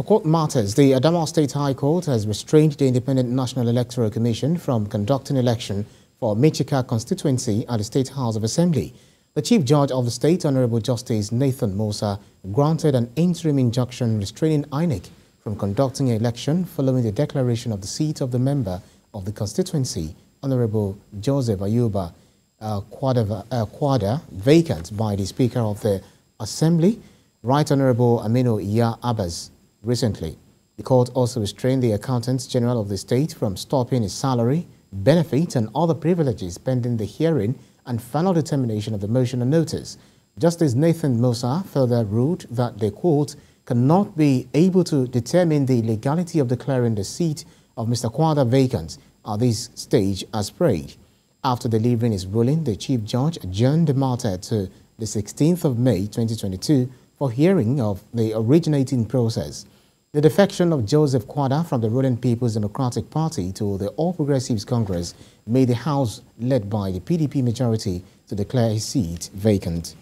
To court matters, the Adamawa State High Court has restrained the Independent National Electoral Commission from conducting election for Michika constituency at the State House of Assembly. The Chief Judge of the State, Honorable Justice Nathan Musa, granted an interim injunction restraining INEC from conducting an election following the declaration of the seat of the member of the constituency, Honorable Joseph Ayuba uh, Kwada, uh, Kwada, vacant by the Speaker of the Assembly, Right Honorable Aminu Iya Abbas recently. The court also restrained the Accountant General of the state from stopping his salary, benefits and other privileges pending the hearing and final determination of the motion and notice. Justice Nathan Musa further ruled that the court cannot be able to determine the legality of declaring the seat of Mr. Kwada vacant at this stage as prayed. After delivering his ruling, the Chief Judge adjourned the matter to the 16th of May 2022 for hearing of the originating process. The defection of Joseph Kwada from the ruling People's Democratic Party to the All Progressives Congress made the House led by the PDP majority to declare his seat vacant.